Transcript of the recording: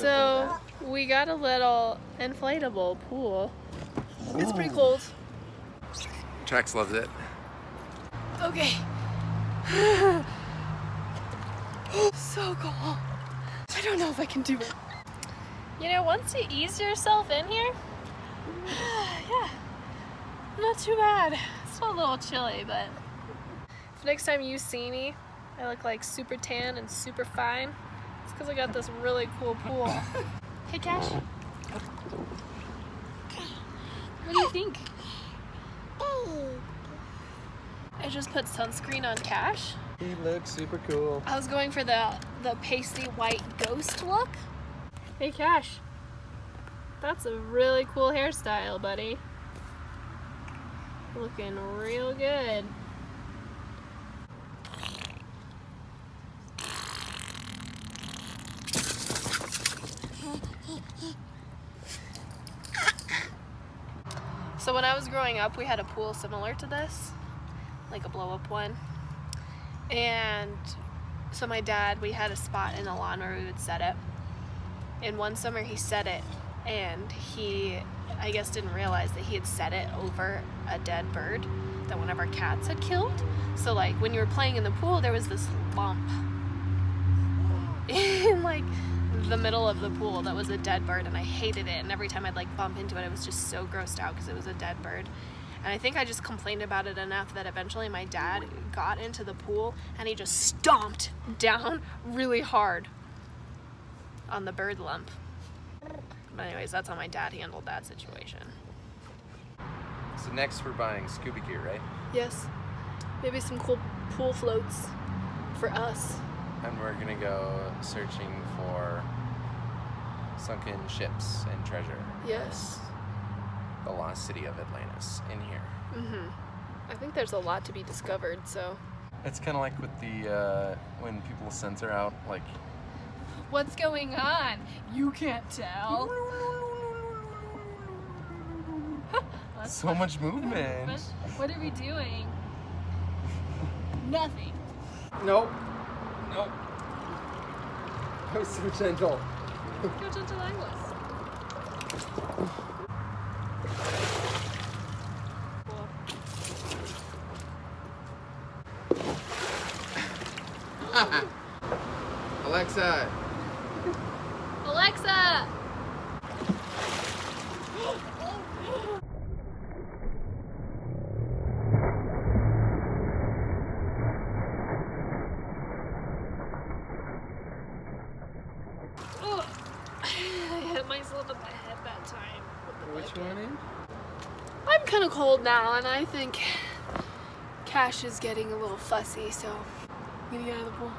So we got a little inflatable pool. It's pretty cold. Trax loves it. Okay. so cold. I don't know if I can do it. You know, once you ease yourself in here, yeah, not too bad. It's still a little chilly, but if next time you see me, I look like super tan and super fine. It's because I got this really cool pool. hey, Cash. What do you think? I just put sunscreen on Cash. He looks super cool. I was going for the the pasty white ghost look. Hey Cash, that's a really cool hairstyle, buddy. Looking real good. So when I was growing up, we had a pool similar to this, like a blow up one. And so my dad, we had a spot in the lawn where we would set it. And one summer he set it and he, I guess, didn't realize that he had set it over a dead bird that one of our cats had killed. So like when you were playing in the pool, there was this lump in like the middle of the pool that was a dead bird and I hated it and every time I'd like bump into it I was just so grossed out because it was a dead bird. And I think I just complained about it enough that eventually my dad got into the pool and he just stomped down really hard on the bird lump. But anyways that's how my dad handled that situation. So next we're buying scuba gear, right? yes. Maybe some cool pool floats for us And we're gonna go searching for sunken ships and treasure. yes The lost city of Atlantis in here. mm-hmm I think there's a lot to be discovered so It's kind of like with the uh, when people censor out like What's going on? You can't tell. That's so much movement. What are we doing? Nothing. Nope. Nope. That was so gentle. Go gentle Anglers. Alexa. Alexa! Myself in the head that time. with the Which one? I'm kind of cold now, and I think Cash is getting a little fussy, so I'm gonna get out of the pool.